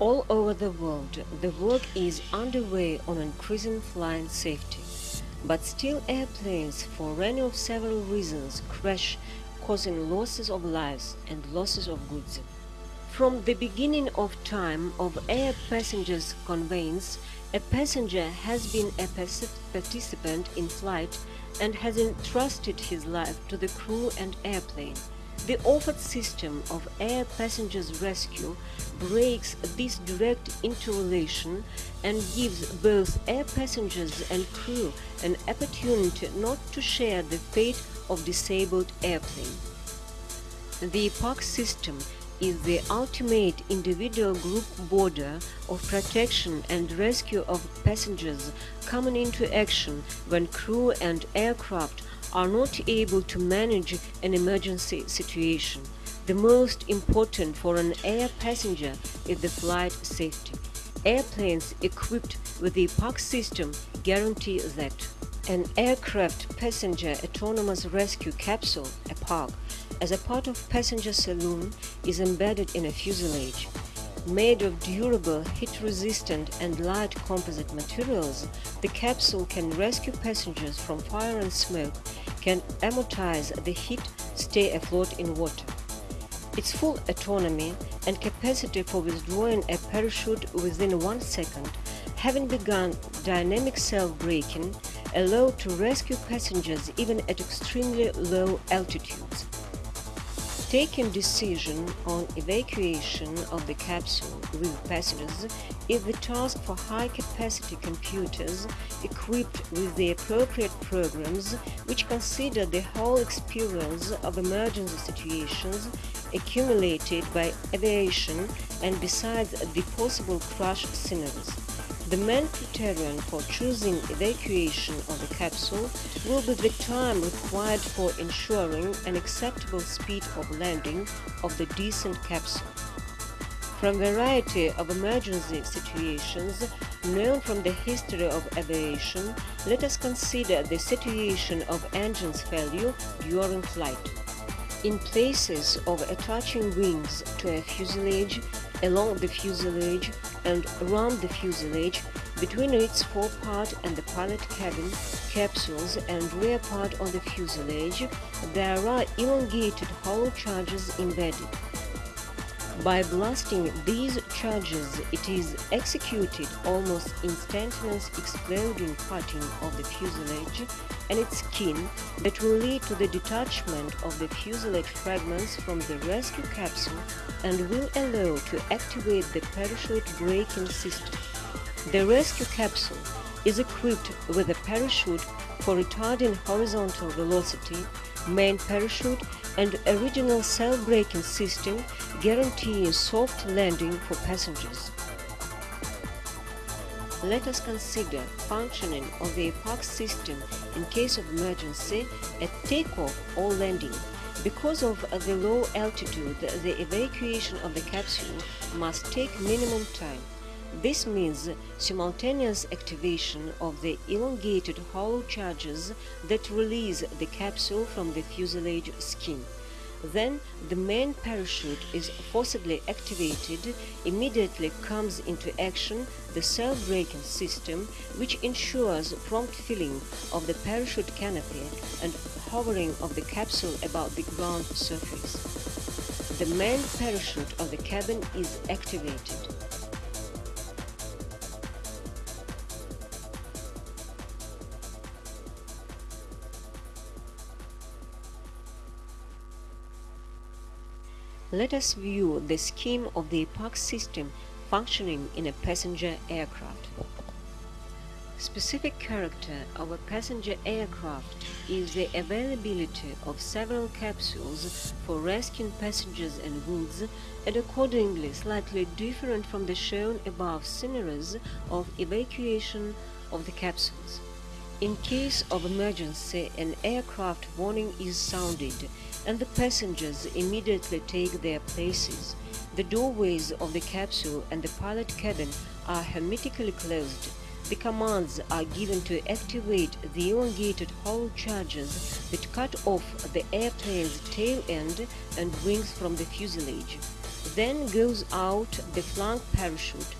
All over the world, the work is underway on increasing flying safety. But still airplanes, for any of several reasons, crash, causing losses of lives and losses of goods. From the beginning of time of air passengers conveyance, a passenger has been a participant in flight and has entrusted his life to the crew and airplane. The offered system of air passengers rescue breaks this direct interrelation and gives both air passengers and crew an opportunity not to share the fate of disabled airplane. The park system is the ultimate individual group border of protection and rescue of passengers coming into action when crew and aircraft are not able to manage an emergency situation. The most important for an air passenger is the flight safety. Airplanes equipped with the APARC system guarantee that an aircraft passenger autonomous rescue capsule, APARC, as a part of passenger saloon is embedded in a fuselage. Made of durable, heat-resistant and light composite materials, the capsule can rescue passengers from fire and smoke, can amortize the heat, stay afloat in water. Its full autonomy and capacity for withdrawing a parachute within one second, having begun dynamic self-braking, allow to rescue passengers even at extremely low altitudes. Taking decision on evacuation of the capsule with passengers is the task for high-capacity computers equipped with the appropriate programs which consider the whole experience of emergency situations accumulated by aviation and besides the possible crash scenarios. The main criterion for choosing evacuation of the capsule will be the time required for ensuring an acceptable speed of landing of the descent capsule. From variety of emergency situations known from the history of aviation, let us consider the situation of engines failure during flight. In places of attaching wings to a fuselage, along the fuselage and around the fuselage, between its forepart and the pilot cabin, capsules and rear part of the fuselage, there are elongated hollow charges embedded. By blasting these charges, it is executed almost instantaneous exploding cutting of the fuselage and its skin that will lead to the detachment of the fuselage fragments from the rescue capsule and will allow to activate the parachute braking system. The rescue capsule is equipped with a parachute for retarding horizontal velocity, main parachute and original self-braking system guaranteeing soft landing for passengers. Let us consider functioning of the APARC system in case of emergency at takeoff or landing. Because of the low altitude, the evacuation of the capsule must take minimum time. This means simultaneous activation of the elongated hollow charges that release the capsule from the fuselage skin. Then the main parachute is forcibly activated, immediately comes into action the self-braking system which ensures prompt filling of the parachute canopy and hovering of the capsule above the ground surface. The main parachute of the cabin is activated. Let us view the scheme of the APARC system functioning in a passenger aircraft. Specific character of a passenger aircraft is the availability of several capsules for rescuing passengers and goods and accordingly slightly different from the shown above scenarios of evacuation of the capsules. In case of emergency, an aircraft warning is sounded and the passengers immediately take their places. The doorways of the capsule and the pilot cabin are hermetically closed. The commands are given to activate the elongated hollow charges that cut off the airplane's tail end and wings from the fuselage. Then goes out the flank parachute